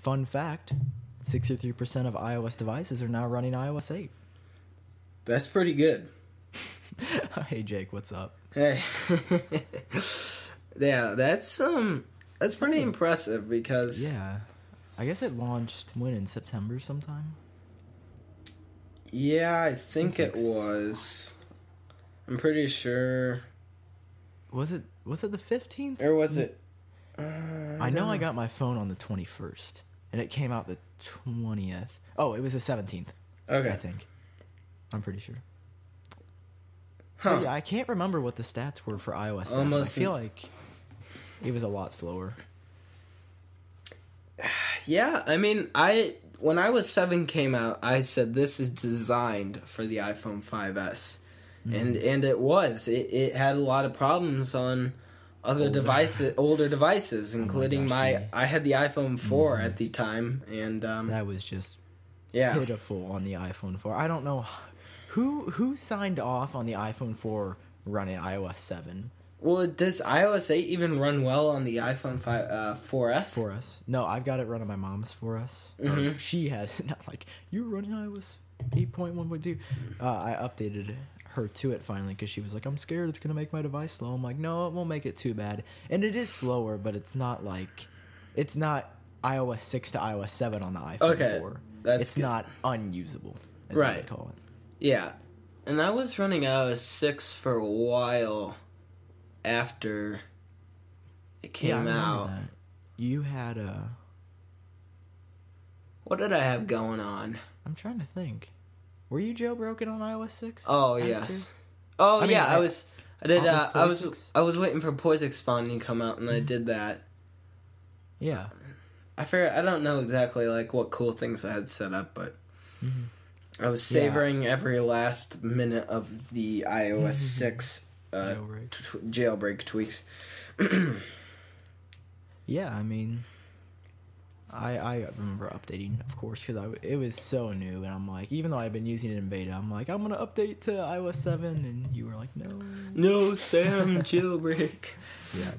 fun fact: sixty-three percent of iOS devices are now running iOS eight. That's pretty good. hey Jake, what's up? Hey. yeah, that's um that's pretty impressive because Yeah, I guess it launched when in September sometime. yeah, I think it was. I'm pretty sure, Was it was it the fifteenth? or was it? Uh, I know don't I got my phone on the twenty first, and it came out the twentieth. Oh, it was the seventeenth. Okay. I think. I'm pretty sure. Huh. Yeah, I can't remember what the stats were for iOS. 7. Almost I feel like it was a lot slower. Yeah, I mean, I when I was seven came out, I said this is designed for the iPhone 5s, and Mm-hmm. and it was. It it had a lot of problems on other Older. devices, older devices, including gosh, my. I had the iPhone 4 Mhm. at the time, and um, That was just yeah, pitiful on the iPhone 4. I don't know who who signed off on the iPhone 4 running iOS 7 Well, does iOS 8 even run well on the iPhone 5 uh, 4S? for us. No, I've got it running my mom's 4S. Or Mhm. She has not like you were running iOS 8.1.2. Uh, I updated her to it finally because she was like, "I'm scared it's gonna make my device slow." I'm like, "No, it won't make it too bad." And it is slower, but it's not like it's not iOS 6 to iOS 7 on the iPhone Okay, 4. that's it's good. not unusable, is what Right. Call it. Yeah. And I was running iOS 6 for a while after it came yeah, out. that. You had a. What did I have going on? I'm trying to think. Were you jailbroken on iOS 6? Oh, after? yes. Oh, I mean, yeah, I I- was I did uh, I was I was waiting for p0sixspwn to come out and I Mhm. did that. Yeah. I figure I don't know exactly like what cool things I had set up, but Mhm. I was Yeah. savoring every last minute of the iOS Mhm. 6 uh, Jailbreak. t- jailbreak tweaks. Yeah, I mean, I I remember updating, of course, because I it was so new, and I'm like, even though I've been using it in beta, I'm like, I'm gonna update to iOS seven, and you were like, no. no, Sam, jailbreak. Yeah.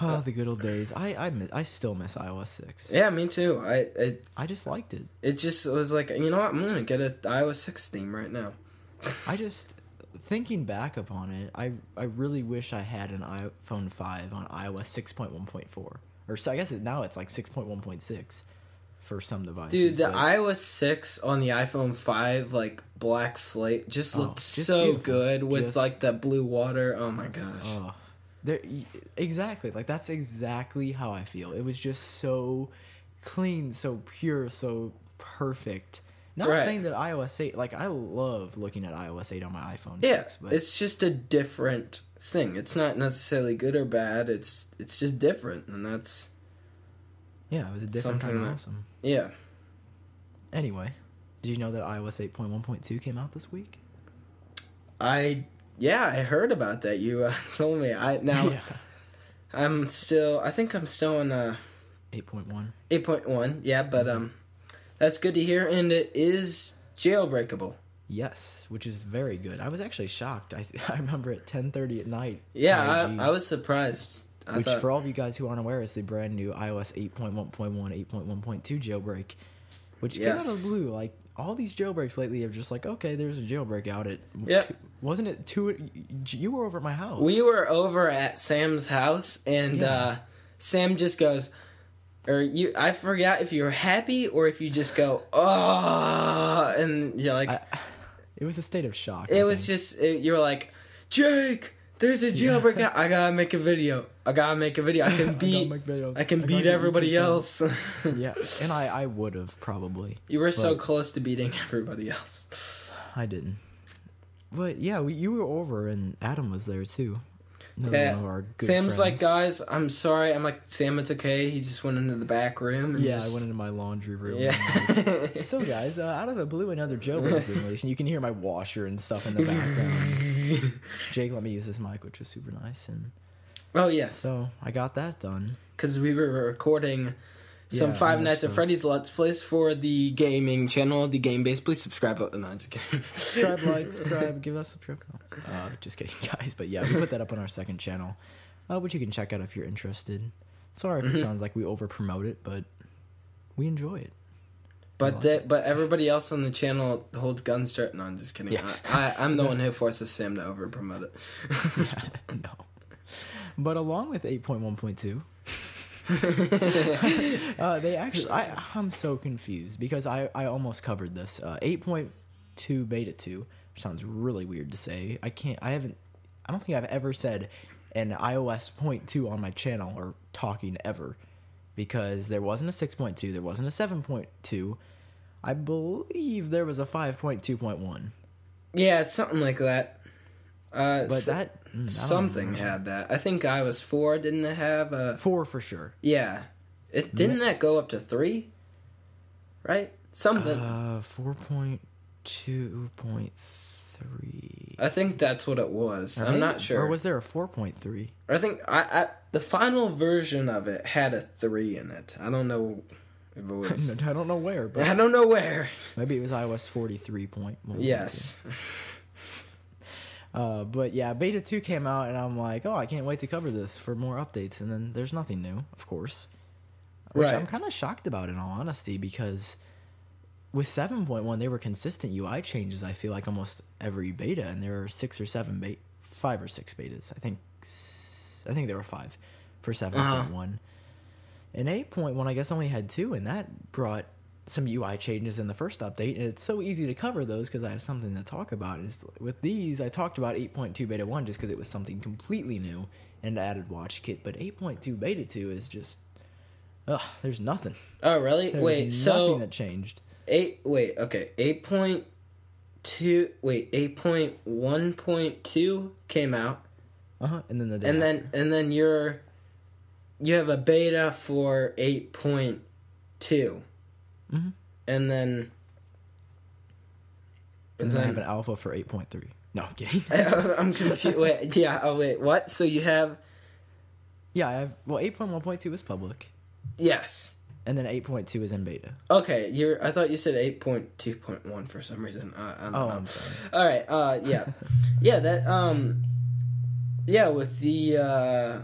Oh, the good old days. I I miss, I still miss iOS six. Yeah, me too. I it, I just liked it. it just was like you know what I'm gonna get a iOS six theme right now. I just thinking back upon it, I I really wish I had an iPhone five on iOS six point one point four, or so I guess it, now it's like six point one point six for some devices. Dude, the but- iOS six on the iPhone five like black slate just Oh, looked just so beautiful. good with Just- like that blue water. Oh my gosh. Oh, there exactly. Like that's exactly how I feel. It was just so clean, so pure, so perfect. Not Right. saying that iOS 8 like I love looking at iOS 8 on my iPhone yeah, 6, but it's just a different thing. It's not necessarily good or bad. It's it's just different, and that's yeah, it was a different kind of awesome. yeah. Anyway, did you know that iOS 8.1.2 came out this week? I yeah, I heard about that. You uh, told me. I now yeah. I'm still. I think I'm still on uh 8.1. eight point one. Yeah, but um, that's good to hear, and it is jailbreakable. Yes, which is very good. I was actually shocked. I I remember at 10:30 at night. Yeah, I, I was surprised. I which thought, for all of you guys who aren't aware is the brand new iOS 8.1.1, 8.1.2 jailbreak, which came out of the blue. Like all these jailbreaks lately have just like, okay, there's a jailbreak out at. Two- wasn't it two? You were over at my house. we were over at Sam's house, and Yeah. uh, Sam just goes, or you. I forgot if you're happy or if you just go, oh, and you're like, I, it was a state of shock. I it was think. just it, you were like, Jake, there's a jailbreak. out. I gotta make a video. I gotta make a video. I I can beat. videos. I can gotta beat everybody else. yeah, and I I would have probably. you were so close to beating everybody else. I didn't. But yeah, we, you were over and Adam was there too. Another Yeah. one our good Sam's like, guys, I'm sorry. I'm like, Sam, it's okay. He just went into the back room. And Yeah, just- I went into my laundry room. Yeah. like, so guys, uh, out of the blue, another jailbreak simulation. You can hear my washer and stuff in the background. Jake let me use this mic, which was super nice, and oh yes, so I got that done. because we were recording some Yeah, Five Nights at. Freddy's Let's Plays for the gaming channel, the Game Base. Please subscribe. No, just kidding. Subscribe, like, subscribe, give us a subscribe. No. Uh, just kidding, guys. But yeah, we put that up on our second channel, uh, which you can check out if you're interested. Sorry if it Mhm. sounds like we over promote it, but we enjoy it. But like that, but everybody else on the channel holds guns to No, I'm just kidding. Yeah. I, I, I'm the one who forces Sam to over promote it. yeah, no. But along with 8.1.2, uh, they actually, I, I'm so confused because I, I almost covered this. Uh, 8.2 beta 2 sounds really weird to say. I can't, I haven't, I don't think I've ever said an iOS point two on my channel or talking ever because there wasn't a 6.2, there wasn't a 7.2. I believe there was a 5.2.1. Yeah, it's something like that. Uh, But so- that, mm, something had that. I think I was four. Didn't it have a? Four for sure. Yeah, it didn't that go up to three? Right, something. Uh, four point two point three. I think that's what it was. I'm not sure. Or was there a four point three? I think I, I the final version of it had a three in it. I don't know if it was. I don't know where, but I don't know where. maybe it was iOS forty three point one. Yes. Uh, but yeah, beta two came out, and I'm like, oh, I can't wait to cover this for more updates. And then there's nothing new, of course. Which Right. I'm kind of shocked about, in all honesty, because with 7.1 they were consistent UI changes. I feel like almost every beta, and there are six or seven beta, five or six betas. I think, I think there were five for 7.1. And 8.1, I guess, only had two, and that brought some UI changes in the first update, and it's so easy to cover those because I have something to talk about. Is with these, I talked about 8.2 beta 1 just because it was something completely new and added WatchKit, but 8.2 beta 2 is just, ugh, there's nothing. Oh, really? There's wait, nothing so that changed. Eight. Wait. Okay. 8.2. Wait. 8.1.2 came out. Uh huh. And then the and after. then and then you're you have a beta for 8.2. Mm-hmm. And then. And, then, then, I have an alpha for 8.3. No, I'm kidding. I, am confused. wait, yeah, oh, wait, what? So you have. Yeah, I have. Well, 8.1.2 is public. Yes. And then 8.2 is in beta. Okay, you're. I thought you said 8.2.1 for some reason. Uh, I don't oh, know. I'm sorry. All right, uh, yeah. yeah, that. um yeah, with the uh,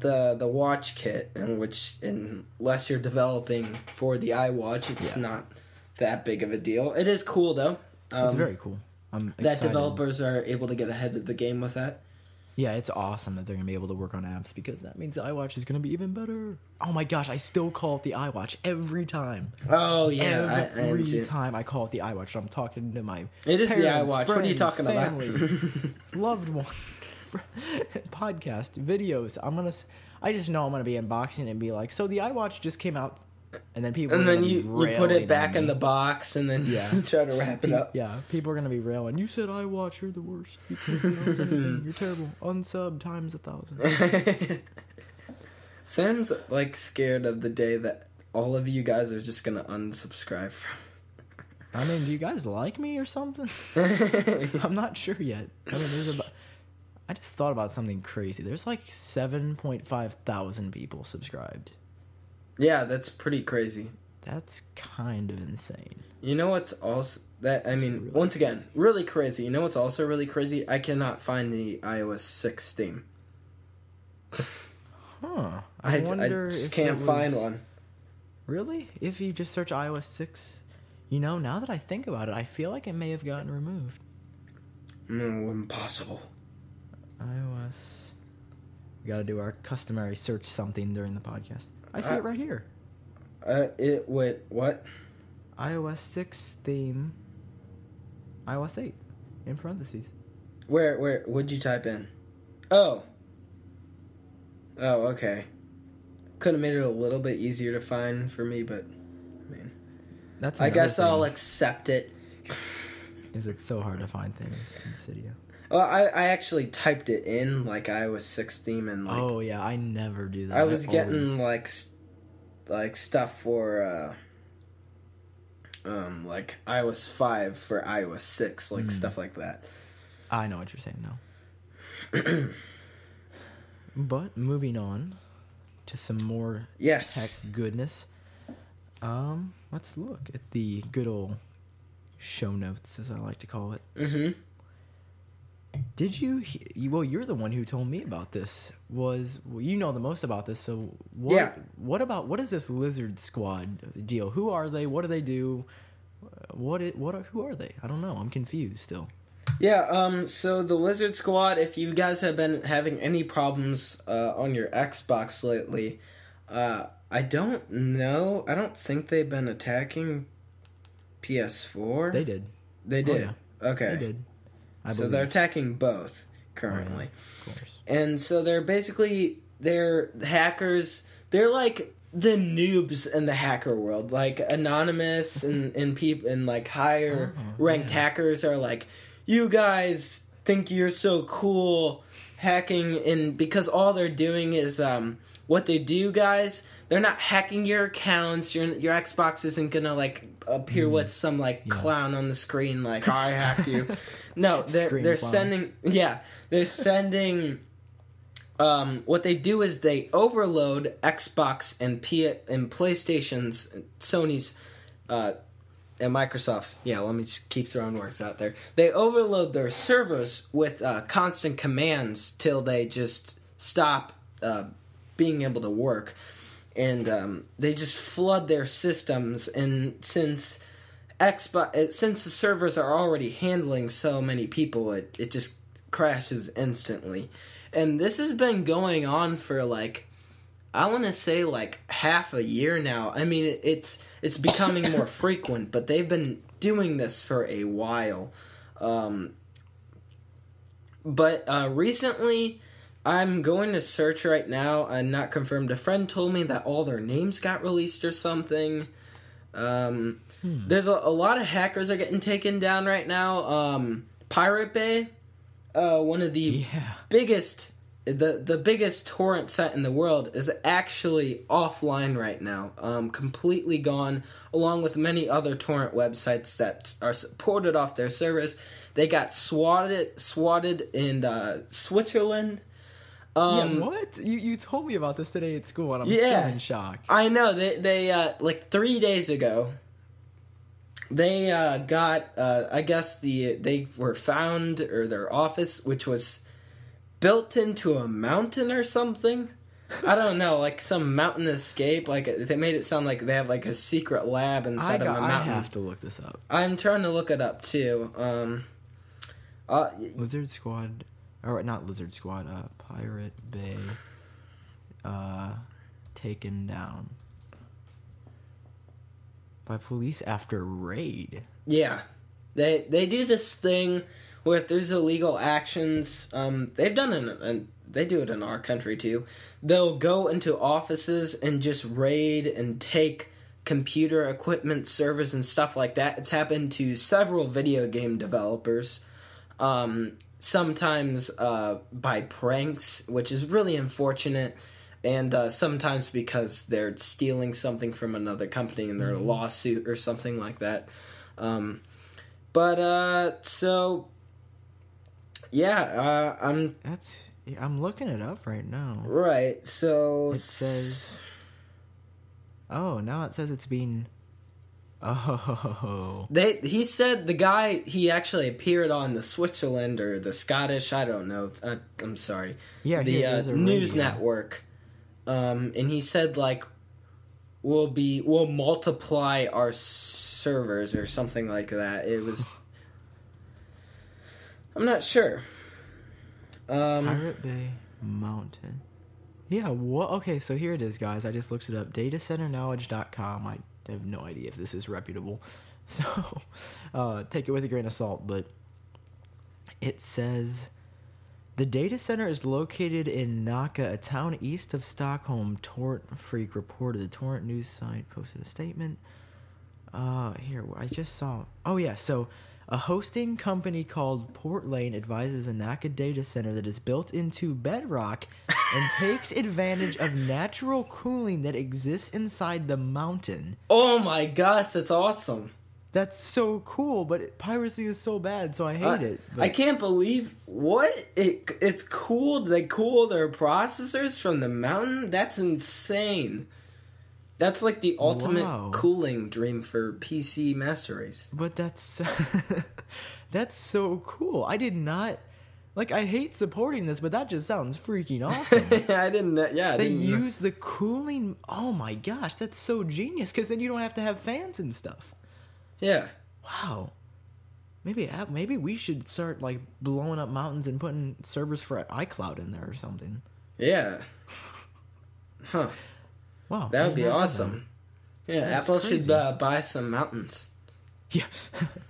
the the WatchKit, in which unless you're developing for the iWatch, it's Yeah. not that big of a deal. It is cool though. Um, It's very cool. I'm that excited. developers are able to get ahead of the game with that. Yeah, it's awesome that they're gonna be able to work on apps because that means the iWatch is gonna be even better. Oh my gosh, I still call it the iWatch every time. Oh yeah, I, I every time I call it the iWatch, I'm talking to my It is the parents, iWatch. What are you friends, talking about? loved ones, podcast videos. I'm gonna. I just know I'm gonna be unboxing and be like, so the iWatch just came out, and then people. And then you, you put it back in the box and then Yeah. try to wrap it up. Yeah, people are gonna be railing. You said iWatch, you're the worst. You can't pronounce anything. You're terrible. Unsub times a thousand. Sam's like scared of the day that all of you guys are just gonna unsubscribe I mean, do you guys like me or something? I'm not sure yet. I mean, there's about. I just thought about something crazy. There's like 7.5 thousand people subscribed. yeah, that's pretty crazy. That's kind of insane. You know what's also that I mean, really once again, really crazy. You know what's also really crazy? I cannot find the iOS six Steam. Huh. I, I, I just can't find was- one. Really? If you just search iOS 6, you know, now that I think about it, I feel like it may have gotten removed. No, impossible. iOS. We gotta do our customary search something during the podcast. I see Uh, it right here. Uh, it wait what? iOS 6 theme. iOS 8 in parentheses. Where where would you type in? Oh. Oh, okay. Could have made it a little bit easier to find for me, but I mean, That's I guess I'll thing, accept it. is it's so hard to find things in Cydia. Well, I, I actually typed it in like iOS six theme and like oh yeah, I never do that. I was getting always- like like stuff for uh um like iOS five for iOS six, like Hmm. stuff like that. I know what you're saying now. but moving on to some more Yes. tech goodness. Um, let's look at the good old show notes, as I like to call it. Mm-hmm. Did you? he- Well, you're the one who told me about this. Was well, you know the most about this? So what? Yeah. What about what is this Lizard Squad deal? Who are they? What do they do? What it? What? Are, who are they? I don't know. I'm confused still. Yeah, um, so the Lizard Squad, if you guys have been having any problems uh, on your Xbox lately, uh, I don't know. I don't think they've been attacking PS4. They did. They Oh, did. yeah. Okay. They did. I so believe. they're attacking both currently. Of course. And so they're basically they're hackers. They're like the noobs in the hacker world. Like anonymous and and people and like higher Oh, ranked yeah. hackers are like, you guys think you're so cool hacking and because all they're doing is um what they do guys they're not hacking your accounts your your xbox isn't gonna like appear with some like Mm. Yeah. clown on the screen like i hacked you no they're Screen they're clown. sending yeah they're sending um, what they do is they overload Xbox and P and PlayStation's, Sony's, uh, and Microsoft's. Yeah, let me just keep throwing words out there. They overload their servers with uh, constant commands till they just stop uh, being able to work, and um, they just flood their systems. And since Xbox, uh, since the servers are already handling so many people, it it just crashes instantly. And this has been going on for like I want to say like half a year now. I mean, it's it's becoming more frequent, but they've been doing this for a while. Um, but uh, recently, I'm going to search right now. I'm not confirmed. A friend told me that all their names got released or something. Um, There's a, a lot of hackers are getting taken down right now. Um, Pirate Bay, uh, one of the Yeah. biggest the the biggest torrent site in the world is actually offline right now um, completely gone along with many other torrent websites that are supported off their servers they got swatted swatted in uh, switzerland um, yeah. What? You you told me about this today at school, and I'm Yeah. still in shock. I know they they uh, like three days ago. They uh, got uh, I guess the they were found or their office, which was built into a mountain or something. I don't know, like some mountain escape. Like they made it sound like they have like a secret lab inside got, of a I mountain. I have to look this up. I'm trying to look it up too. Um, uh, Lizard Squad, or not Lizard Squad, uh, Pirate Bay, uh, taken down by police after raid. Yeah, they they do this thing where if there's illegal actions, um, they've done it, and they do it in our country too. They'll go into offices and just raid and take computer equipment, servers, and stuff like that. It's happened to several video game developers. Um, sometimes uh, by pranks, which is really unfortunate, and uh, sometimes because they're stealing something from another company in their lawsuit or something like that. Um, but uh, so yeah, uh, I'm That's. I'm looking it up right now. right. So It says- Oh, now it says it's being. Oh. They he said the guy he actually appeared on the Switzerland or the Scottish I don't know uh, I'm sorry Yeah, the uh, news network um and he said like we'll be we'll multiply our servers or something like that it was I'm not sure um Pirate Bay Mountain. Yeah, what? Okay, so here it is, guys. I just looked it up. DataCenterKnowledge.com. I have no idea if this is reputable. So uh, take it with a grain of salt, but it says the data center is located in Nacka, a town east of Stockholm. TorrentFreak reported. The Torrent news site posted a statement. Uh, here I just saw. Oh yeah, so a hosting company called Portlane advises a Nacka data center that is built into bedrock and takes advantage of natural cooling that exists inside the mountain. oh my gosh that's awesome That's so cool, but piracy is so bad, so I hate I, it. I can't believe what it it's cooled. They cool their processors from the mountain. That's insane. That's like the ultimate Wow. cooling dream for PC Master Race. But that's that's so cool. I did not Like I hate supporting this, but that just sounds freaking awesome. I didn't. Yeah, I they didn't use the cooling. Oh my gosh, that's so genius! Because then you don't have to have fans and stuff. Yeah. Wow. Maybe app- maybe we should start like blowing up mountains and putting servers for iCloud in there or something. Yeah. Huh. Wow, That would be that. awesome. Yeah, That's Apple should uh, buy some mountains. Yeah,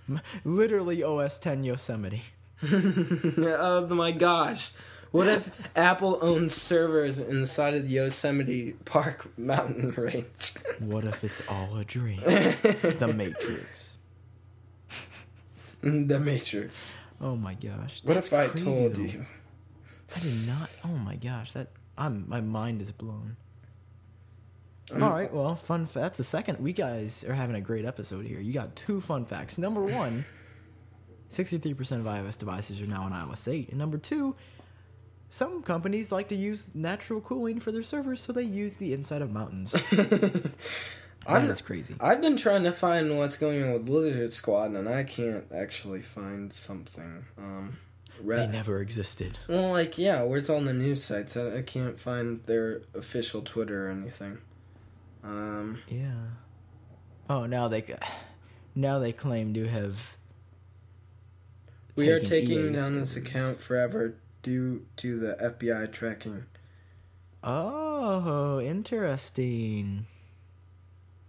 literally OS 10 Yosemite. oh my gosh. What if Apple owns servers inside of the Yosemite Park mountain range? What if it's all a dream? the Matrix. the Matrix. Oh my gosh. What if I crazy, told though. you? I did not. Oh my gosh, that I'm my mind is blown. All right, well, fun. Fa- that's the second. We guys are having a great episode here. You got two fun facts. Number one, 63% of iOS devices are now on iOS 8, and number two, some companies like to use natural cooling for their servers, so they use the inside of mountains. I'm- That is crazy. I've been trying to find what's going on with Lizard Squad, and I can't actually find something. Um, They never existed. well, like, yeah, where's on the news sites? I, I can't find their official Twitter or anything. Um, Yeah. Oh, now they, now they claim to have. we are taking EA down this account forever due to the FBI tracking. Oh, interesting.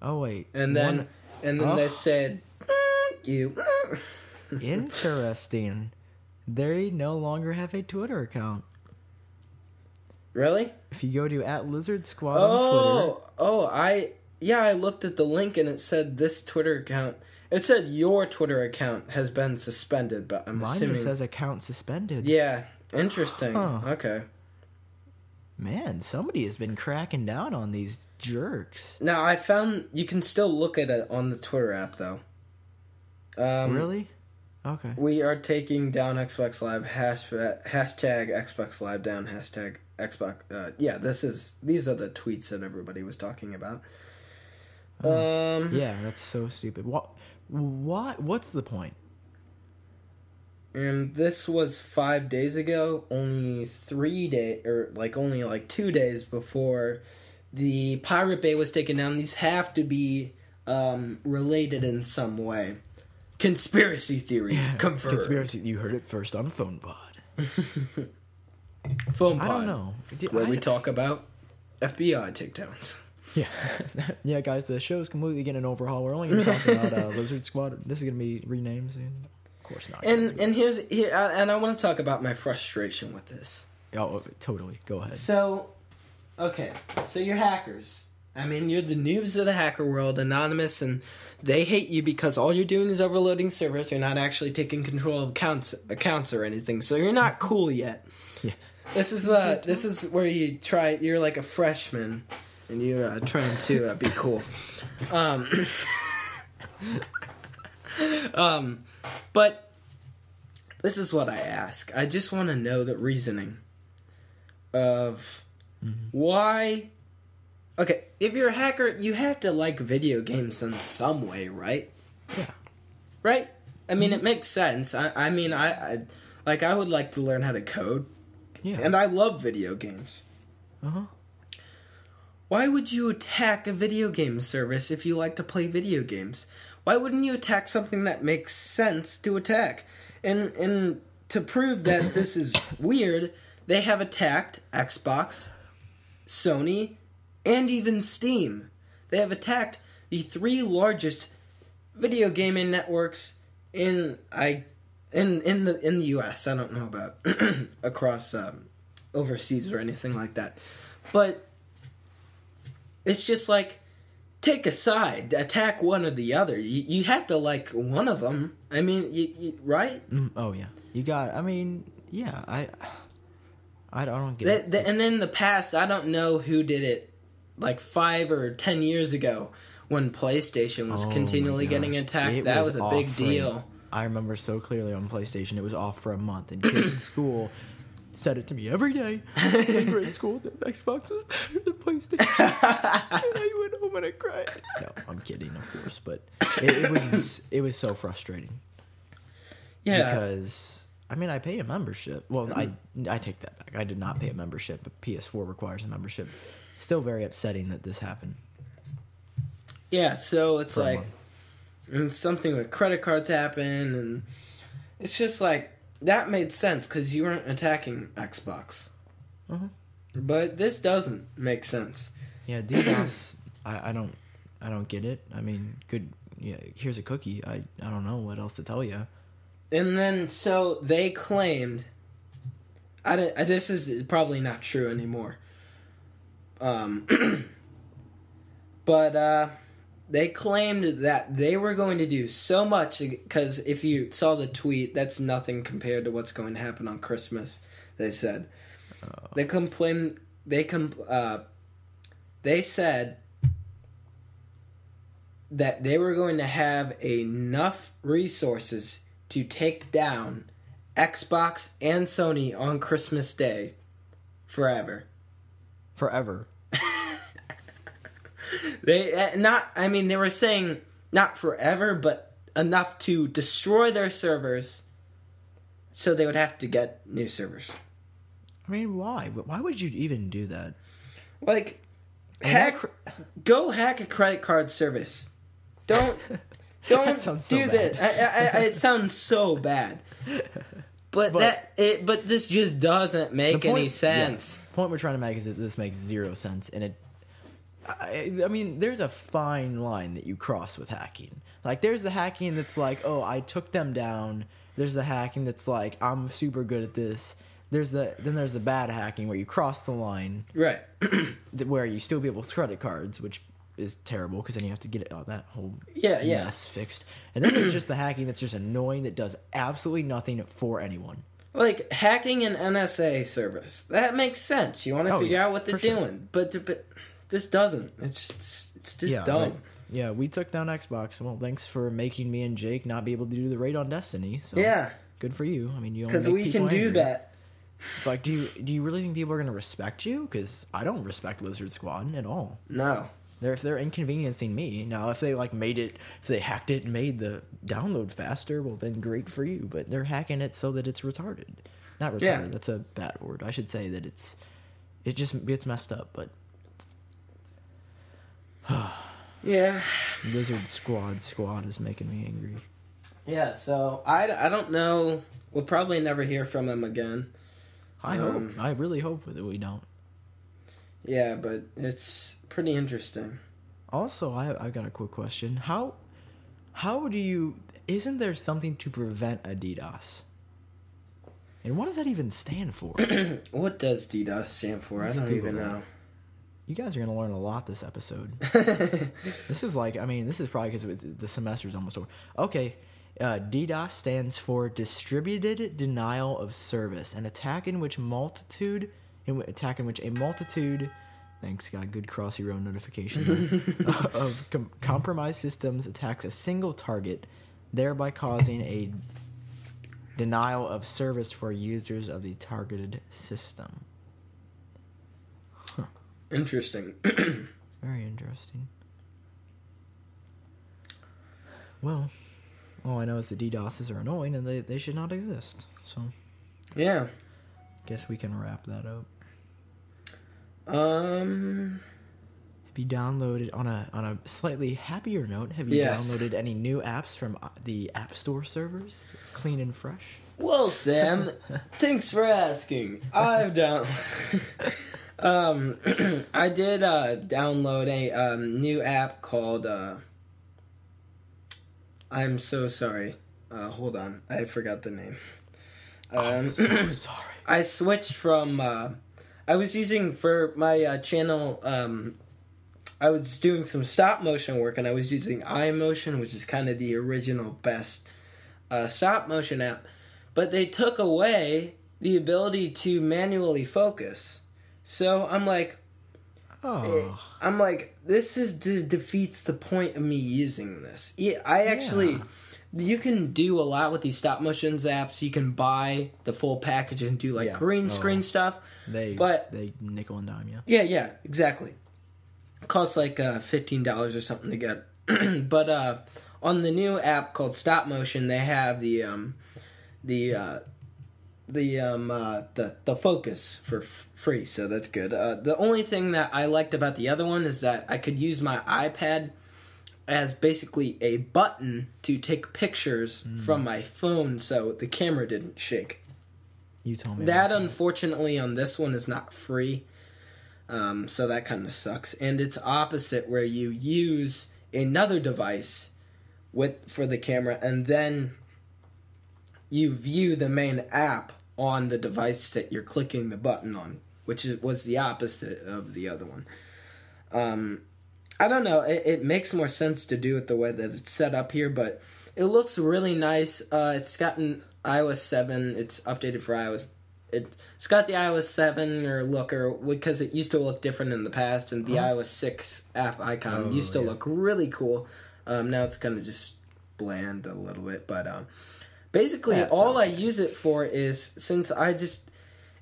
Oh wait, And then, One- and then Oh. they said, "Mm, "You." interesting. They no longer have a Twitter account. Really? If you go to at Lizard Squad on Twitter, Oh, oh, I yeah, I looked at the link and it said this Twitter account. It said your Twitter account has been suspended, but I'm mine assuming says account suspended. yeah, interesting. Huh. Okay. Man, somebody has been cracking down on these jerks. Now I found you can still look at it on the Twitter app though. Um, really? Okay. We are taking down Xbox Live hashtag, hashtag Xbox Live down hashtag Xbox. Uh, yeah, this is these are the tweets that everybody was talking about. Um, Yeah, that's so stupid. What? What? What's the point? and this was five days ago. Only three day or like only like two days before the Pirate Bay was taken down. These have to be um, related in some way. Conspiracy theories confirmed. Conspiracy. You heard it first on PhonePod. Phone I pod, don't know. Did- Where I- we talk about FBI takedowns. Yeah, yeah, guys. The show is completely getting an overhaul. We're only going to talk about uh, Lizard Squad. This is going to be renamed soon. Of course not. And and here's here uh, and I want to talk about my frustration with this. oh, totally. Go ahead. So, okay, so you're hackers. I mean, you're the news of the hacker world, anonymous, and they hate you because all you're doing is overloading servers. You're not actually taking control of accounts, accounts or anything. So you're not cool yet. Yeah. This is uh, this is where you try. You're like a freshman, and you're uh, trying to uh, be cool. Um, um, but this is what I ask. I just want to know the reasoning of why. Okay, if you're a hacker, you have to like video games in some way, right? Yeah. Right. I mean, it makes sense. I, I mean, I, I like I would like to learn how to code, Yeah. and I love video games. uh huh. Why would you attack a video game service if you like to play video games? Why wouldn't you attack something that makes sense to attack? And and to prove that this is weird, they have attacked Xbox, Sony, and even Steam. They have attacked the three largest video gaming networks in I in in the in the US. I don't know about across um, overseas or anything like that. But it's just like take a side, attack one or the other. You, you have to like one of them. I mean, you, you, right? Mm, oh yeah. You got. I mean, yeah. I. I don't, get The, it. the, and then the past, I don't know who did it, like five or ten years ago when PlayStation was Oh, continually getting attacked. It that was, a big deal. I remember so clearly on PlayStation. It was off for a month, and kids at school said it to me every day. in grade school that Xbox was better than PlayStation. and I went home and I cried. No, I'm kidding, of course, but it, it was it was so frustrating Yeah, because I mean, I pay a membership. Well, I I take that back. I did not pay a membership, but PS4 requires a membership. Still very upsetting that this happened. Yeah, so it's For like, and something with credit cards happen, and it's just like that made sense because you weren't attacking Xbox. Mhm. But this doesn't make sense. Yeah, DDoS. I, I don't I don't get it. I mean, good. Yeah, here's a cookie. I I don't know what else to tell you. And then so they claimed. I don't, uh, this is probably not true anymore. Um, but uh, they claimed that they were going to do so much because if you saw the tweet, that's nothing compared to what's going to happen on Christmas. They said they complain. They com. Uh, they said that they were going to have enough resources to take down Xbox and Sony on Christmas Day forever. Forever. They uh, not I mean they were saying not forever but enough to destroy their servers so they would have to get new servers. I mean, why? Why would you even do that? Like And hack cr- go hack a credit card service. Don't don't That sounds so do this. I, I, I, it sounds so bad. But, But- that it but this just doesn't make The any point- sense. The point we're trying to make is that this makes zero sense, and it. I, I mean, there's a fine line that you cross with hacking. Like, there's the hacking that's like, oh, I took them down. There's the hacking that's like, I'm super good at this. There's the then there's the bad hacking where you cross the line, Right. where you steal people's credit cards, which is terrible because then you have to get it, all that whole Yeah, yeah. mess fixed. And then there's just the hacking that's just annoying that does absolutely nothing for anyone. like hacking an NSA service. That makes sense. You want to Oh, figure yeah, out what they're for sure. doing, but, but this doesn't. It's just it's just yeah, dumb. yeah, we took down Xbox. Well, thanks for making me and Jake not be able to do the raid on Destiny. So Yeah, good for you. I mean, you only because we can do angry. that. It's like, do you do you really think people are gonna respect you? Because I don't respect Lizard Squad at all. No. They're if they're inconveniencing me now. If they like made it, if they hacked it and made the download faster, well then great for you. But they're hacking it so that it's retarded. Not retarded. Yeah. That's a bad word. I should say that it's it just gets messed up. But Yeah. Lizard Squad Squad is making me angry. Yeah. So I, I don't know. We'll probably never hear from them again. I Um, hope. I really hope that we don't. Yeah, but it's pretty interesting. Also, I I got a quick question. How how do you isn't there something to prevent a DDoS? And what does that even stand for? What does DDoS stand for? Let's I don't Google even that. know. You guys are gonna learn a lot this episode. This is like I mean this is probably because the semester is almost over. Okay, uh, DDoS stands for Distributed Denial of Service, an attack in which multitude, in attack in which a multitude, thanks got a good crossy road notification there, of com- compromised systems attacks a single target, thereby causing a denial of service for users of the targeted system. Interesting. Very interesting. Well, all I know is the DDoSes are annoying and they, they should not exist. So, yeah. guess we can wrap that up. Um. Have you downloaded on a on a slightly happier note? Have you Yes. downloaded any new apps from uh, the App Store servers, clean and fresh? Well, Sam, thanks for asking. I've down. um, I did uh, download a um, new app called. Uh, I'm so sorry. Uh, hold on, I forgot the name. Um, I'm so sorry. I switched from. I was using for my uh, channel. Um, I was doing some stop motion work, and I was using iMotion, which is kind of the original best uh, stop motion app. But they took away the ability to manually focus. So I'm like, Oh, I'm like, this is de- defeats the point of me using this. Yeah, I actually, Yeah. You can do a lot with these stop motions apps. You can buy the full package and do like Yeah. green Oh. screen stuff. they but- they nickel and dime you. Yeah, yeah, exactly. Costs like uh, fifteen dollars or something to get. but uh, on the new app called Stop Motion, they have the um, the uh, the um uh, the the focus for f- free, so that's good. Uh, the only thing that I liked about the other one is that I could use my iPad as basically a button to take pictures from my phone, so the camera didn't shake. You told me That unfortunately on this one is not free, um, so that kind of sucks. And it's opposite where you use another device with for the camera, and then you view the main app on the device that you're clicking the button on, which is, was the opposite of the other one. Um, I don't know. It, it makes more sense to do it the way that it's set up here, but it looks really nice. Uh, it's gotten iOS seven. It's updated for iOS. It, it's got the iOS seven or look or because it used to look different in the past, and the iOS six app icon Oh, used to yeah. look really cool. Um, now it's kind of just bland a little bit, but um, basically That's all I use it for is since I just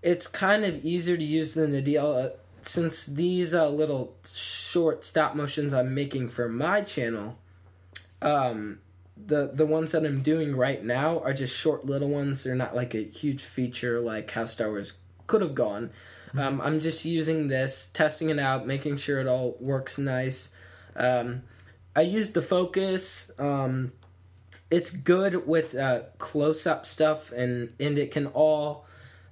it's kind of easier to use than the deal. Since these uh, little short stop motions I'm making for my channel, um, the the ones that I'm doing right now are just short little ones. They're not like a huge feature like how Star Wars could have gone. Um, I'm just using this, testing it out, making sure it all works nice. Um, I use the focus. Um, it's good with uh, close up stuff, and and it can all.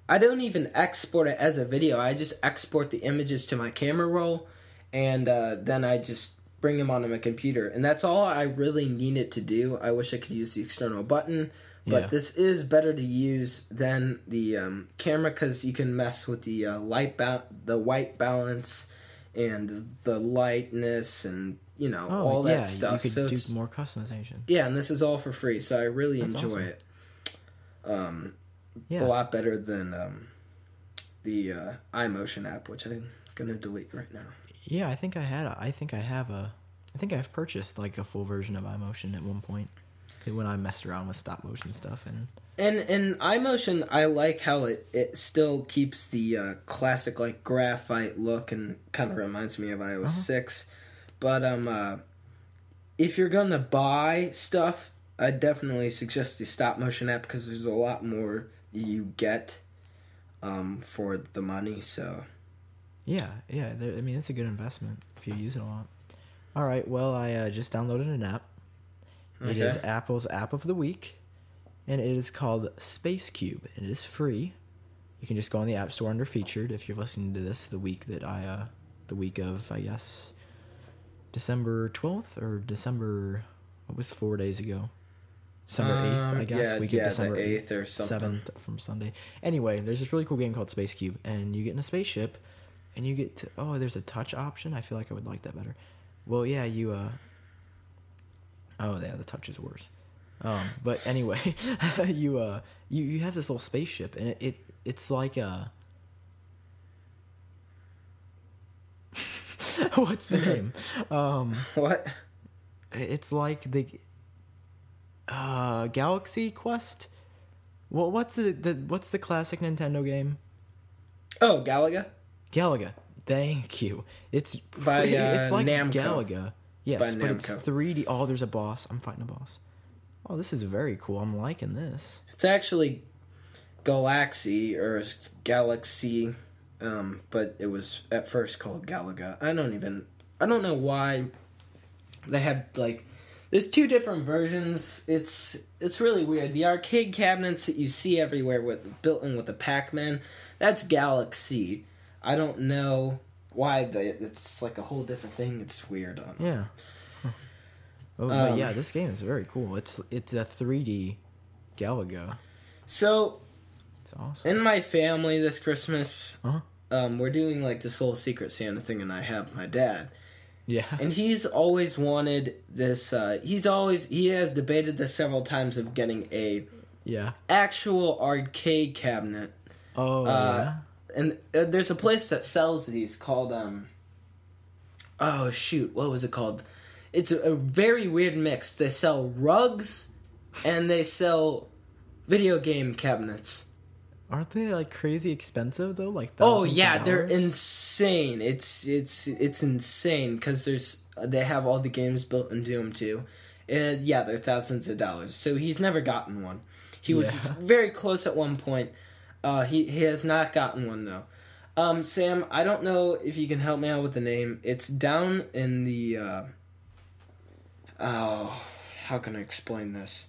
I don't even export it as a video. I just export the images to my camera roll, and uh, then I just bring them onto my computer, and that's all I really need it to do. I wish I could use the external button, but Yeah. this is better to use than the um, camera because you can mess with the uh, light ba- the white balance, and the lightness, and you know Oh, all that stuff. You could so do more customization. yeah, and this is all for free, so I really That's enjoy awesome. it. Um, Yeah. a lot better than um, the uh, iMotion app, which I'm gonna delete right now. Yeah, I think I had. A, I think I have a. I think I've purchased like a full version of iMotion at one point When I messed around with stop motion stuff and And in iMotion, I like how it, it still keeps the uh, classic like graphite look and kind of reminds me of iOS Uh-huh. six. But um, uh, if you're gonna buy stuff, I definitely suggest the stop motion app because there's a lot more you get um, for the money. So yeah, yeah. I mean, it's a good investment if you use it a lot. All right. Well, I uh, just downloaded an app. It is Okay. Apple's app of the week, and it is called Space Qube. And it is free. You can just go on the App Store under featured if you're listening to this the week that I, uh, the week of I guess December twelfth or December. What was four days ago? December eighth, I Um, guess. yeah, week yeah, of December 8th or. Seventh from Sunday. Anyway, there's this really cool game called Space Qube, and you get in a spaceship, and you get to oh, there's a touch option. I feel like I would like that better. Well, yeah, you uh. Oh yeah, the touch is worse. Um, but anyway, you uh, you you have this little spaceship, and it, it it's like a. What's the name? Um, what? it's like the uh Galaxy Quest. Well, what's the, the what's the classic Nintendo game? Oh, Galaga. Galaga. Thank you. It's By, pretty- uh, it's like Namco. Galaga. Yes, by but it's 3D. Oh, there's a boss. I'm fighting a boss. Oh, this is very cool. I'm liking this. It's actually Galaxy or Galaxy, um, but it was at first called Galaga. I don't even. I don't know why they have like. There's two different versions. It's it's really weird. The arcade cabinets that you see everywhere with built in with the Pac-Man, that's Galaxy. I don't know why they, it's like a whole different thing. It's weird. Um, Yeah. Huh. Oh, but Um, yeah, this game is very cool. It's it's a 3D Galaga. So It's awesome. in my family this Christmas, Uh-huh. um, we're doing like this whole Secret Santa thing, and I have my dad, Yeah. and he's always wanted this. Uh, he's always he has debated this several times of getting a Yeah. actual arcade cabinet, Oh Uh, and uh, there's a place that sells these called um. Oh shoot! What was it called? It's a, a very weird mix. They sell rugs, and they sell video game cabinets. Aren't they like crazy expensive though? Like Oh thousands of yeah, they're insane. It's it's it's insane because there's they have all the games built into them too. And yeah, they're thousands of dollars. So he's never gotten one. He was Yeah. very close at one point. Uh, he he has not gotten one though. Um, Sam, I don't know if you can help me out with the name. It's down in the. Uh, oh, how can I explain this?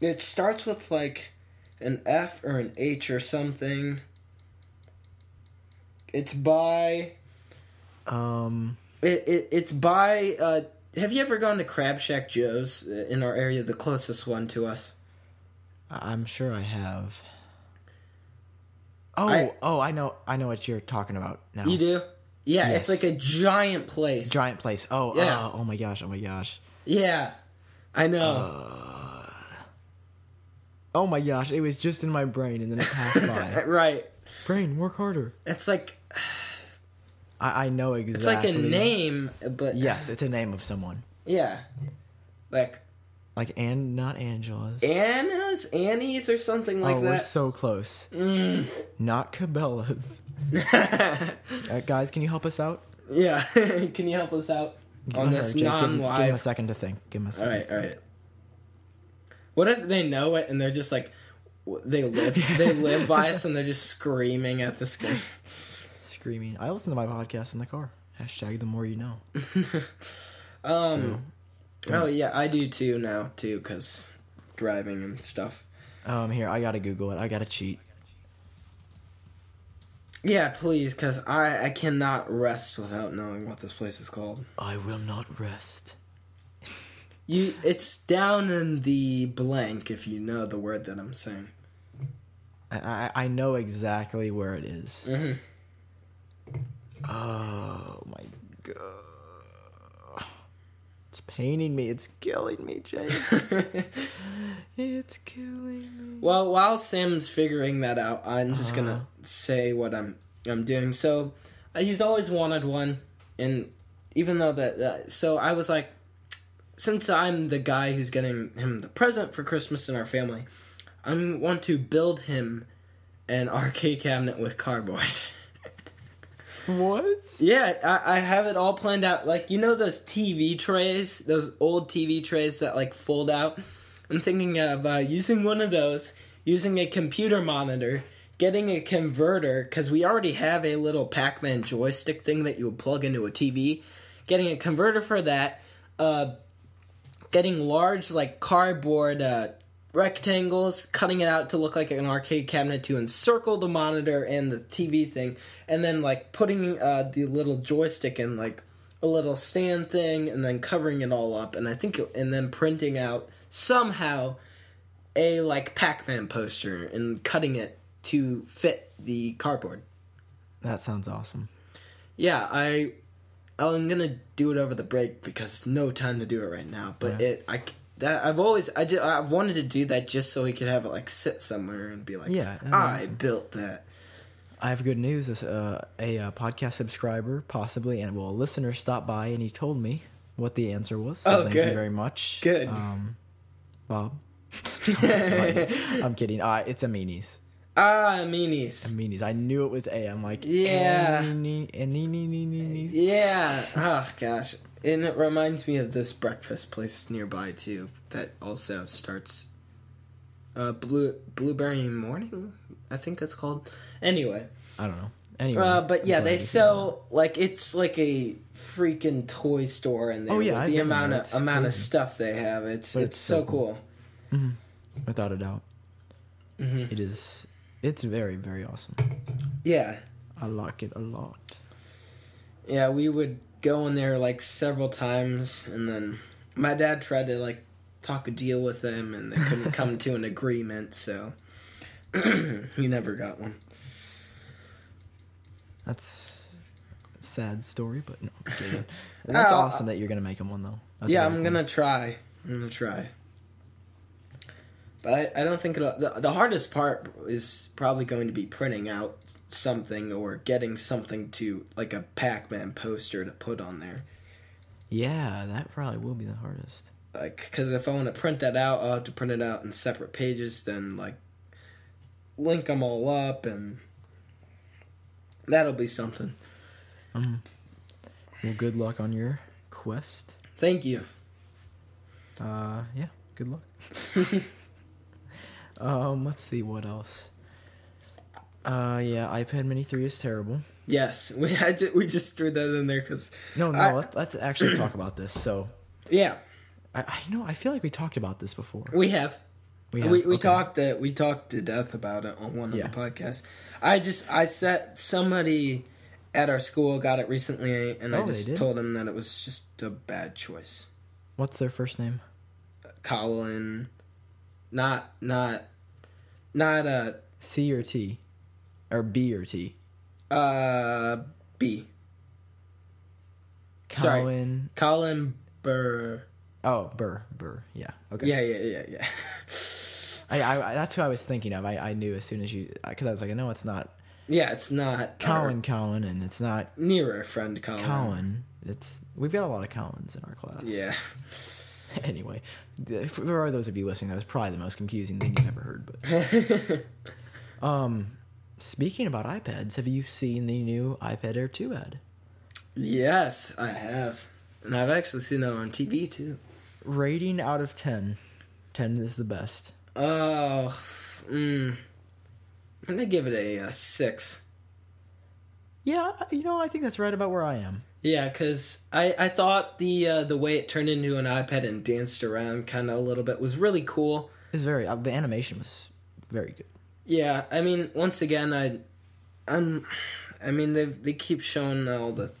It starts with like an F or an H or something. It's by. Um, It, it it's by. Uh, have you ever gone to Crab Shack Joe's uh, in our area, the closest one to us? I'm sure I have. Oh, I- oh, I know, I know what you're talking about now. You do? Yeah, it's like a giant place. Giant place. Oh, Yeah. yeah. oh my gosh, oh my gosh. yeah, I know. Oh my gosh, it was just in my brain and then it passed by. right. brain, work harder. It's like I, I know exactly. it's like a name, but Yes, it's a name of someone. yeah, like Like and not Angela's. Anna's, Annie's, or something like oh, we're so close. Mm. Not Cabela's. Uh, guys, can you help us out? yeah, can you help us out on Go this Jake, give, him- give him a second to think. Give him a second. right, all right. What if they know it and they're just like they live they live by us and they're just screaming at the screen? Screaming. I listen to my podcast in the car. Hashtag the more you know. Um. Oh yeah, I do too now too, cause driving and stuff. Um, here I gotta Google it. I gotta cheat. Yeah, please, cause I I cannot rest without knowing what this place is called. I will not rest. You, it's down in the blank if you know the word that I'm saying. I I, I know exactly where it is. hmm Oh my god. It's paining me. It's killing me, Jake. it's killing me. Well, while Sam's figuring that out, I'm just Uh-huh. gonna say what I'm I'm doing. So, uh, he's always wanted one, and even though that, that, so I was like, since I'm the guy who's getting him the present for Christmas in our family, I want to build him an arcade cabinet with cardboard. What? yeah, I, I have it all planned out. Like you know those TV trays, those old TV trays that like fold out. I'm thinking of uh, using one of those, using a computer monitor, getting a converter because we already have a little Pac-Man joystick thing that you would plug into a TV. Getting a converter for that, uh, getting large like cardboard uh, rectangles, cutting it out to look like an arcade cabinet to encircle the monitor and the TV thing, and then like putting uh, the little joystick in like a little stand thing, and then covering it all up, and I think, it, and then printing out somehow a like Pac-Man poster and cutting it to fit the cardboard. That sounds awesome. Yeah, I I'm gonna do it over the break because no time to do it right now. But Yeah. it I that I've always I just, I've wanted to do that just so he could have it like sit somewhere and be like, Yeah, I built that. I have good news. This, uh, a uh, podcast subscriber, possibly, and well, a listener stopped by and he told me what the answer was. So Oh, thank you good. very much. Good. Um, Bob. I'm kidding. Uh, it's Amini's. Ah, Amini's. meanies. I knew it was A. I'm like, Yeah. "Meanie- nee- nee- nee- nee- nee." Yeah. Oh gosh, and it reminds me of this breakfast place nearby too that also starts. Uh, blue blueberry morning, I think it's called. Anyway, I don't know. Anyway. Uh, but yeah, they sell like it's like a freaking toy store there. Oh, yeah, the amount of amount of stuff they have. It's it's, it's so cool. know. Mhm. Without a doubt. hmm It is. It's very, very awesome. Yeah, I like it a lot. yeah. We would go in there like several times, and then my dad tried to like talk a deal with them, and they couldn't come to an agreement. So he never got one. That's a sad story, but no. I'm kidding. That's Oh, awesome that you're gonna make him one though. That's yeah, I'm cool. gonna try. I'm gonna try. But I, I don't think it'll. The, the hardest part is probably going to be printing out something or getting something to like a Pac-Man poster to put on there. Yeah, that probably will be the hardest. Like, because if I want to print that out, I'll have to print it out in separate pages. Then like link them all up, and that'll be something. Um, well, good luck on your quest. Thank you. Uh, yeah, good luck. Um, let's see what else. Uh, yeah, iPad Mini three is terrible. Yes, we had to, we just threw that in there because No, no, I- let's, let's actually talk about this. So, yeah, I, I know I feel like we talked about this before. we have we have? we, Okay. talked that we talked to death about it on one of Yeah. the podcasts. I just I set somebody at our school got it recently, and I Oh, they just told him that it was just a bad choice. What's their first name? Colin, not not not uh C or T, or B or T. uh B. Sorry. Colin. Colin Burr. Oh, Burr. Burr. Yeah. Okay. Yeah, yeah, yeah, yeah. I, I, I- that's who I was thinking of. I, I knew as soon as you, because I was like, no, it's not yeah, it's not Colin. Colin, and it's not nearer friend Colin. Colin. It's we've got a lot of Collins in our class. Yeah. anyway, for those of you listening, that was probably the most confusing thing you've ever heard. But um, speaking about iPads, have you seen the new iPad Air 2 ad? yes, I have. And I've actually seen it on TV too. Rating out of 10. 10 is the best. Oh, mm, I'm gonna give it a, uh six. Yeah, you know, I think that's right about where I am. Yeah, because I, I thought the uh, the way it turned into an iPad and danced around kind of a little bit was really cool. It's very uh, the animation was very good. Yeah, I mean, once again, I, I'm, I mean, they they keep showing all the,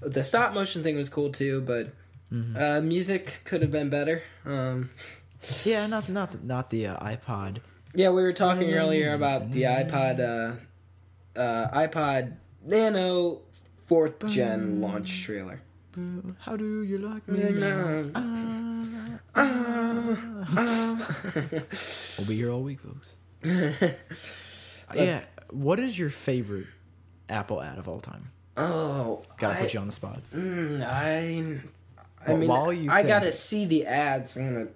the stop motion thing was cool too, but Mhm. uh, music could have been better. Um, Yeah, not not not the uh, iPod. yeah, we were talking earlier about the iPod, uh, uh, iPod Nano fourth gen launch trailer. Boo, How do you like me No. now? Ah, Ah, ah. ah. We'll be here all week, folks. yeah. What is your favorite Apple ad of all time? oh, Gotta I- put you on the spot. Mm, I, I Well, mean, while you I think- gotta see the ads. I'm gonna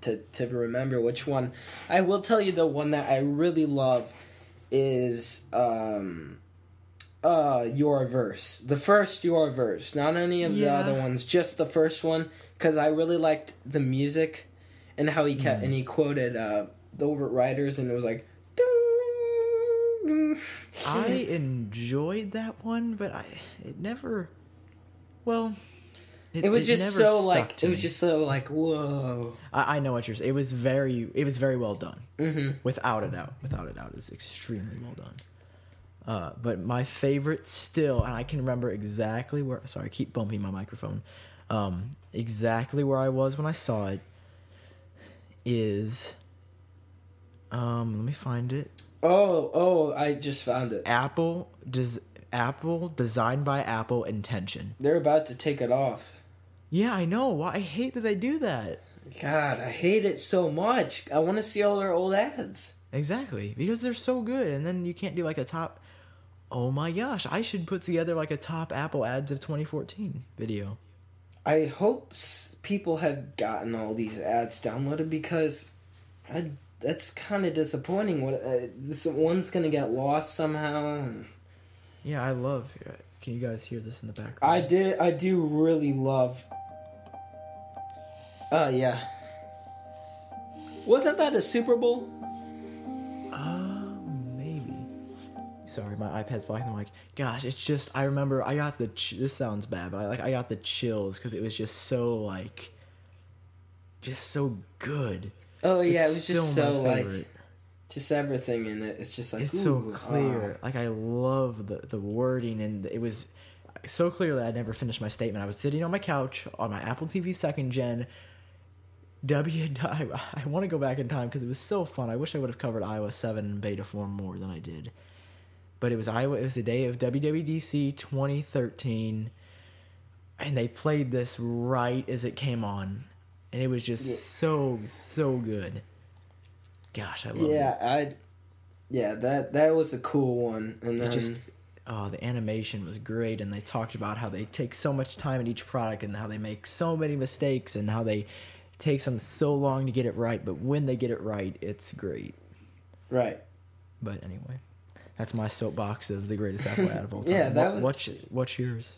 to to remember which one. I will tell you the one that I really love is um, uh, your verse. The first your verse, not any of the other ones, just the first one, because I really liked the music and how he kept and he quoted uh, the writers, and it was like. I enjoyed that one, but I it never. Well, It was just so like it was just so like whoa. I, I know what you're saying. It was very. It was very well done. hmm without a doubt without a doubt is extremely well done uh, but my favorite still and i can remember exactly where sorry i keep bumping my microphone um, exactly where i was when i saw it is um, let me find it Oh, oh, I just found it. apple does apple designed by apple intention They're about to take it off. yeah i know why i hate that they do that God, I hate it so much. I want to see all their old ads. Exactly, because they're so good, and then you can't do like a top. Oh my gosh, I should put together like a top Apple ads of 2014 video. I hope people have gotten all these ads downloaded because I, that's kind of disappointing. What uh, this one's gonna get lost somehow. Yeah, I love. Can you guys hear this in the background? I did. I do really love. Uh yeah. Wasn't that a Super Bowl? Uh. Sorry, my iPad's blocking the mic. Gosh, it's just I remember I got the. Ch- this sounds bad, but I like I got the chills because it was just so like. Just so good. Oh yeah, It's it was just so like just everything in it. It's just like it's so clear. ah. Like I love the the wording, and it was so clearly. I never finished my statement. I was sitting on my couch on my Apple TV second gen. W. I, I want to go back in time because it was so fun. I wish I would have covered iOS seven and beta form more than I did. But it was Iowa. It was the day of WWDC 2013, and they played this right as it came on, and it was just Yeah. so so good. Gosh, I love it. Yeah, I. Yeah, that that was a cool one, and then it just oh the animation was great and they talked about how they take so much time in each product and how they make so many mistakes and how they takes them so long to get it right but when they get it right it's great right. but anyway that's my soapbox of the greatest apple ad of all time Yeah, that What- was- what's what's yours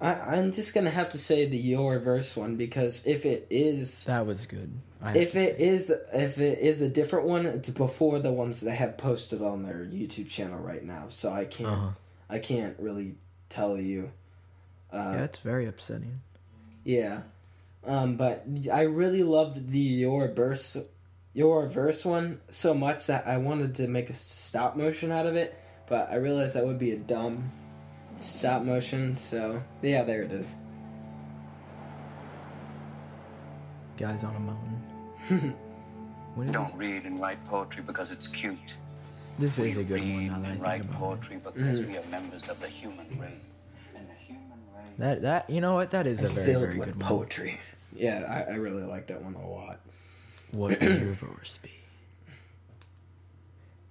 I, I'm just gonna have to say the your verse one because if it is That was good. If it is if it is a different one, it's before the ones they have posted on their YouTube channel right now. So I can't Uh-huh. I can't really tell you. Uh, yeah, it's very upsetting. Yeah. Um, but I really loved the your verse your verse one so much that I wanted to make a stop motion out of it, but I realized that would be a dumb stop motion, so yeah, there it is. Guys on a mountain. What We don't read and write poetry because it's cute. this? we is a good one read now that I and think write about it. poetry because mm. we are members of the human race. And the human race. That that you know what? That is a very very with good one. poetry. Yeah, I, I really like that one a lot. What would your verse be?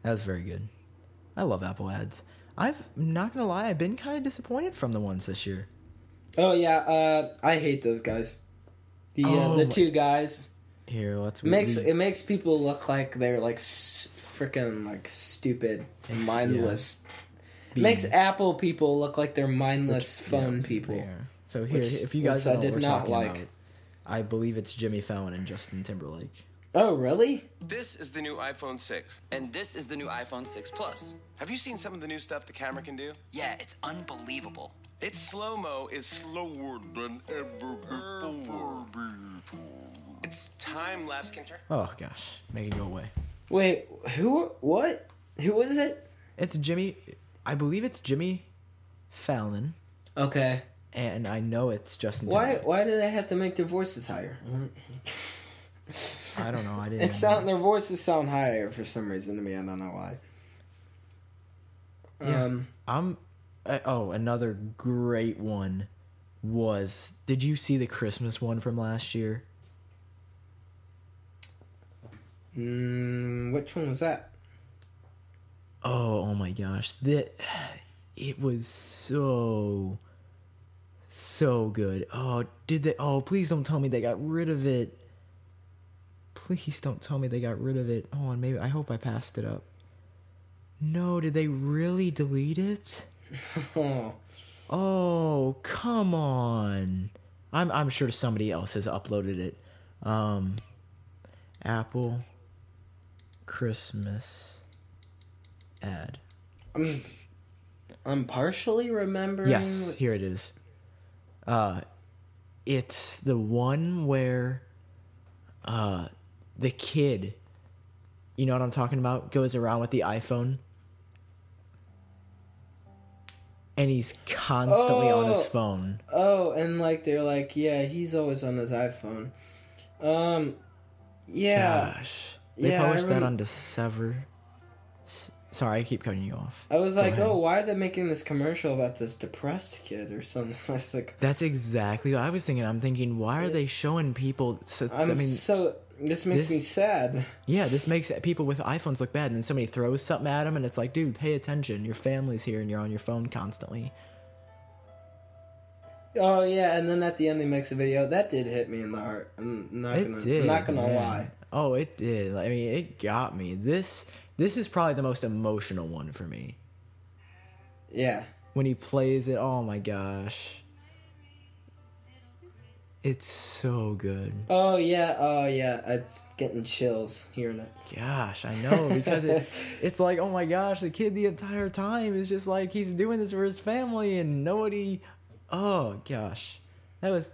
That was very good. I love Apple ads. I've not gonna lie, I've been kind of disappointed from the ones this year. Oh yeah, uh, I hate those guys. The uh, Oh the two guys Here, let's makes we- it makes people look like they're like freaking like stupid and mindless. It makes Apple people look like they're mindless Which- phone yeah, people. So here, Which- if you guys I did not like. about, I believe it's Jimmy Fallon and Justin Timberlake. Oh really? This is the new iPhone 6. And this is the new iPhone 6 Plus. Have you seen some of the new stuff the camera can do? Yeah, it's unbelievable. Its slow mo is slower than ever before. Its time lapse can turn. Oh gosh, make it go away. Wait, who? What? Who is it? It's Jimmy. I believe it's Jimmy Fallon, Okay. And I know it's Justin. Why? Timberlake. Why do they have to make their voices higher? I don't know. I didn't. It sound their voices sound higher for some reason to me. I don't know why. Yeah. Um. I'm. Uh, oh, another great one was. Did you see the Christmas one from last year? Mm, which one was that? Oh, oh my gosh, that it was so so good. Oh, did they? Oh, please don't tell me they got rid of it. Please don't tell me they got rid of it. Oh, and maybe I hope I passed it up. No, did they really delete it? Oh. Oh, come on. I'm I'm sure somebody else has uploaded it. Um Apple Christmas ad. I'm. I'm partially remembering. Yes, here it is. Uh it's the one where uh the kid you know what I'm talking about goes around with the iPhone and he's constantly on his Oh. phone. Oh, and like they're like, yeah, he's always on his iPhone. Um. Yeah. Gosh. They Yeah, published that on December. Sorry, I keep cutting you off. I was Go like, ahead. oh, why are they making this commercial about this depressed kid or something? I was like, That's exactly what I was thinking. I'm thinking, why are they showing people? So, I'm I mean, so. This makes this- me sad. yeah, this makes people with iPhones look bad. And then somebody throws something at them, and it's like, dude, pay attention. Your family's here, and you're on your phone constantly. Oh yeah, and then at the end they makes a video that did hit me in the heart. I'm not It gonna, did. I'm not gonna man. lie. Oh, it did. I mean, it got me. This this is probably the most emotional one for me. Yeah. when he plays it. Oh my gosh. It's so good. Oh yeah. Oh yeah. It's getting chills hearing it. Gosh, I know because it, it's like, oh my gosh, the kid the entire time is just like he's doing this for his family and nobody. Oh gosh, that was,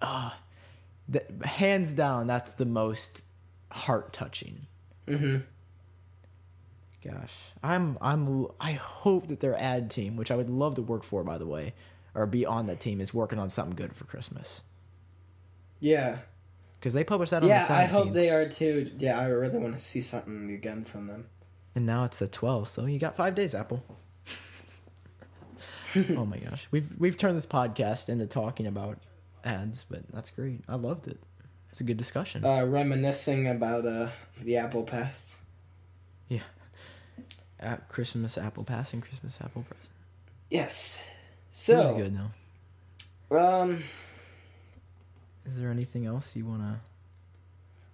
ah, that hands down, that's the most heart touching. Mm-hmm. Gosh, I'm I'm I hope that their ad team, which I would love to work for, by the way, or be on that team, is working on something good for Christmas Yeah. because they published that on Yeah. the 17th. I hope they are too. Yeah. I really want to see something again from them. And now it's the 12th, so you got five days, Apple. oh my gosh, we've we've turned this podcast into talking about ads, but that's great. I loved it. It's a good discussion. Uh, reminiscing about uh the Apple past. At Christmas Apple Pass and Christmas Apple Present. Yes. So, it was good though. Um. Is there anything else you wanna?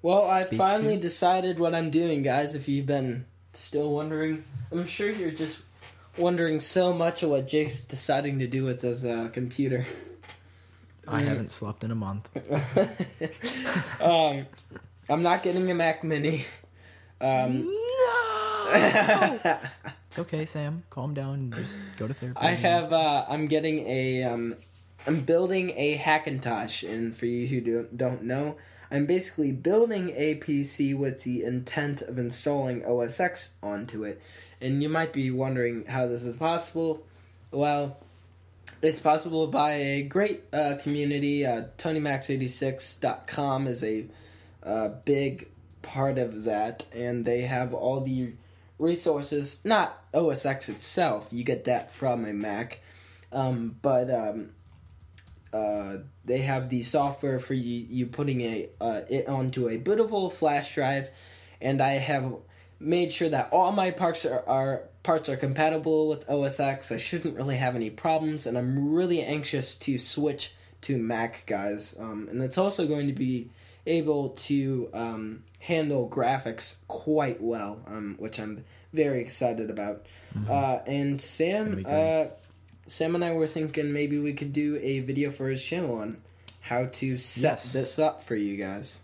Well, I finally to? decided what I'm doing, guys. If you've been still wondering, I'm sure you're just wondering so much of what Jake's deciding to do with his uh, computer. I haven't slept in a month. um, I'm not getting a Mac Mini. Um, It's okay, Sam. Calm down and just go to therapy. I have. Uh, I'm getting a. Um, I'm building a Hackintosh, and for you who don't know, I'm basically building a PC with the intent of installing OS X onto it. And you might be wondering how this is possible. Well, it's possible by a great uh, community. Uh, tonymacx86.com is a uh, big part of that, and they have all the resources. Not OS X itself, you get that from a Mac, um, but um, uh, they have the software for you, you putting a uh, it onto a bootable flash drive, and I have made sure that all my parts are, are parts are compatible with OS X. I shouldn't really have any problems, and I'm really anxious to switch to Mac, guys. Um, and it's also going to be able to um, handle graphics quite well, um, which I'm very excited about. Uh, and Sam, uh, Sam and I were thinking maybe we could do a video for his channel on how to set Yes. this up for you guys.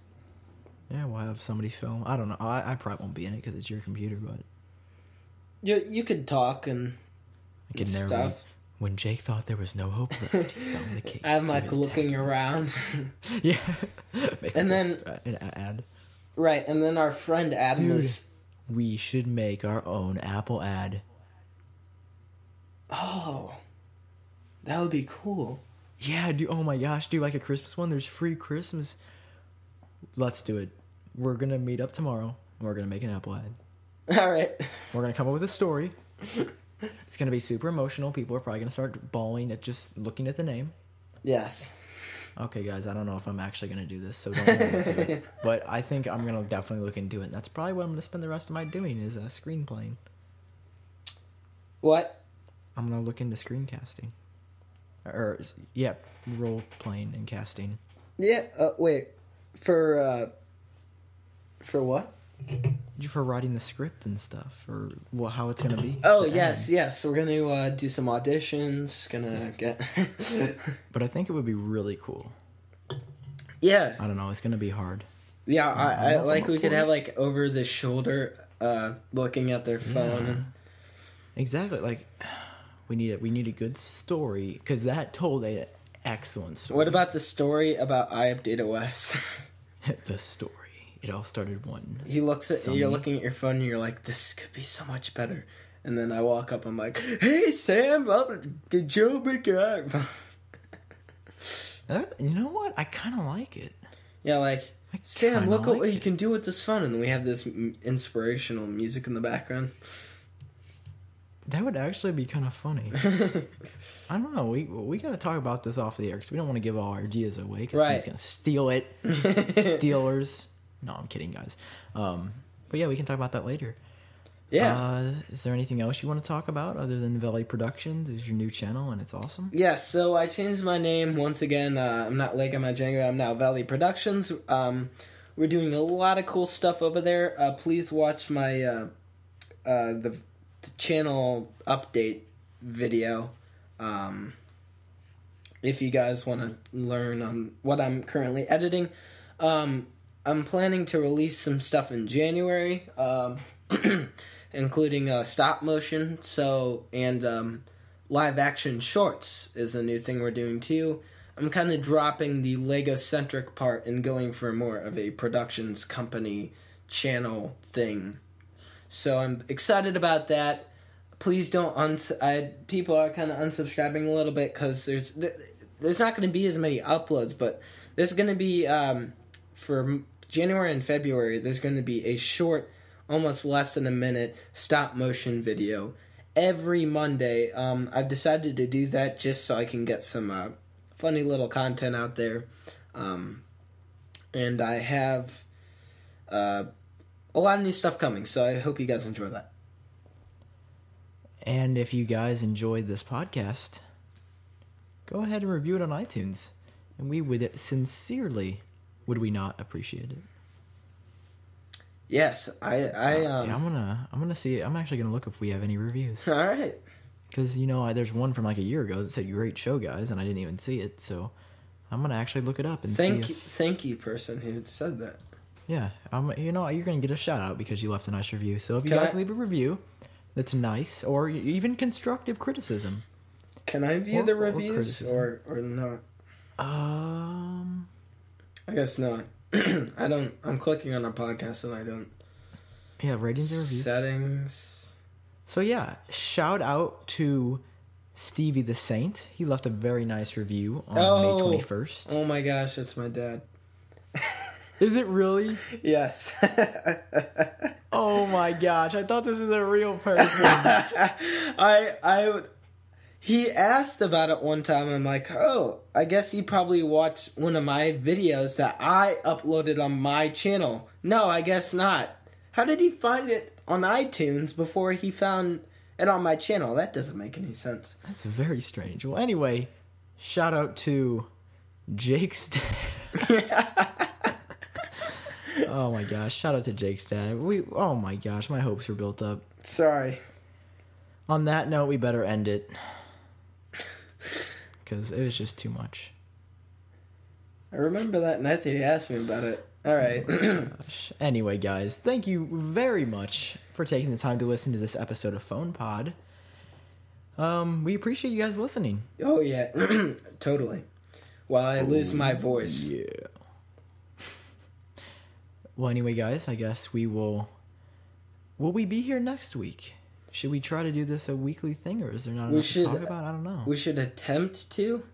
Yeah, we'll have somebody film. I don't know. I, I probably won't be in it because it's your computer, but You you could talk and I can And stuff. When Jake thought there was no hope left, he found the case. I'm like looking around. Yeah. Make And then- an ad. right, and then our friend Adam Dude. was We should make our own Apple ad. Oh. That would be cool. Yeah, do oh my gosh, do you like a Christmas one. There's free Christmas. Let's do it. We're gonna meet up tomorrow. and We're gonna make an Apple ad. All right. We're gonna come up with a story. It's gonna be super emotional. People are probably gonna start bawling at just looking at the name. Yes. Okay, guys, I don't know if I'm actually gonna do this, so don't it. But I think I'm gonna definitely look into it. And that's probably what I'm gonna spend the rest of my doing is uh, screenplaying. What? I'm gonna look into screencasting, or yeah, role playing and casting. Yeah. Uh, wait. For uh. For what? You for writing the script and stuff, or well, how it's gonna be. Oh yes, ad. yes. We're gonna uh, do some auditions. Gonna get. But I think it would be really cool. yeah. I don't know. It's gonna be hard. Yeah. I I, I like we could for have like over the shoulder, uh, looking at their phone. and- Exactly. Like we need a, we need a good story because that told a excellent story. What about the story about iUpdateOS? the story? It all started one. he looks at you're looking at your phone and you're like, this could be so much better. And then I walk up, I'm like, hey Sam, I'm Joe McGuire. You know what? I kind of like it. Yeah, like Sam, look at like what you can do with this phone, and then we have this m- inspirational music in the background. That would actually be kind of funny. I don't know. We we gotta talk about this off the air because we don't want to give all our ideas away because Right. someone's gonna steal it. Stealers. No, I'm kidding, guys. Um, but yeah, we can talk about that later. yeah, Uh, is there anything else you want to talk about other than Valley Productions? Is your new channel and it's awesome. yeah. So I changed my name once again. Uh, I'm not Lego My Django. I'm now Valley Productions. Um, we're doing a lot of cool stuff over there. Uh, please watch my uh, uh, the, the channel update video. Um, if you guys want to learn on what I'm currently editing, um, I'm planning to release some stuff in January, um, including uh, stop motion. So and um, live action shorts is a new thing we're doing too. I'm kind of dropping the Lego centric part and going for more of a productions company channel thing. So I'm excited about that. Please don't uns. I people are kind of unsubscribing a little bit because there's th- there's not going to be as many uploads, but there's going to be um, for January and February. There's going to be a short, almost less than a minute stop motion video every Monday. Um, I've decided to do that just so I can get some uh, funny little content out there, um, and I have uh, a lot of new stuff coming. So I hope you guys enjoy that. And if you guys enjoyed this podcast, go ahead and review it on iTunes, and we would sincerely, would we not appreciate it? Yes, I I um. yeah, I'm gonna I'm gonna see. I'm actually gonna look if we have any reviews. All right. Because you know, I, there's one from like a year ago that said "Great show, guys," and I didn't even see it. So I'm gonna actually look it up and Thank see. you, thank you, person who said that. yeah, I'm, you know, you're gonna get a shout out because you left a nice review. So if you Can guys I- leave a review that's nice or even constructive criticism, Can I view Or- the reviews criticism. or or not? um, I guess not. I don't. I'm clicking on a podcast and I don't. yeah, ratings and reviews. Settings. So yeah, shout out to Stevie the Saint. He left a very nice review on Oh. May twenty first. Oh my gosh, it's my dad. Is it really? Yes. Oh my gosh! I thought this was a real person. I I he asked about it one time. I'm like, oh, I guess he probably watched one of my videos that I uploaded on my channel. No, I guess not. How did he find it on iTunes before he found it on my channel? That doesn't make any sense. That's very strange. Well, anyway, shout out to Jake's dad. oh my gosh! Shout out to Jake's dad. We. Oh my gosh! My hopes were built up. Sorry. On that note, we better end it because it was just too much. I remember that night that he asked me about it. All right. Gosh. Anyway, guys, thank you very much for taking the time to listen to this episode of PhonePod. Um, we appreciate you guys listening. oh yeah, totally. While I lose my voice. Yeah. Well, anyway, guys, I guess we will. Will we be here next week? Should we try to do this a weekly thing, or is there not We enough should- to talk about? I don't know. We should attempt to.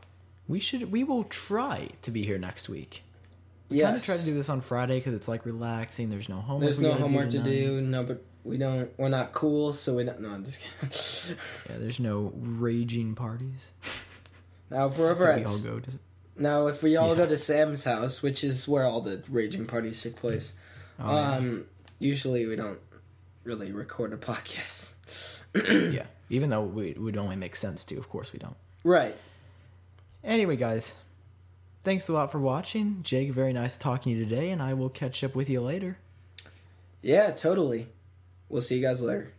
We should. We will try to be here next week. Kind Yes. of try to do this on Friday because it's like relaxing. There's no homework. There's we no homework to do. No, but we don't. We're not cool, so we don't. No, I'm just kidding. Yeah, there's no raging parties. now, if we're ever that we all go to. now if we all Yeah. go to Sam's house, which is where all the raging parties take place, Oh, yeah. um, usually we don't really record a podcast. yeah, even though we, it would only make sense to. Of course, we don't. Right. Anyway, guys, thanks a lot for watching. Jake, very nice talking to you today, and I will catch up with you later. Yeah, totally. We'll see you guys later.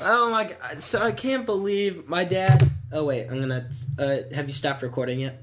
Oh my god! So I can't believe my dad. Oh wait, I'm gonna. Uh, have you stopped recording yet?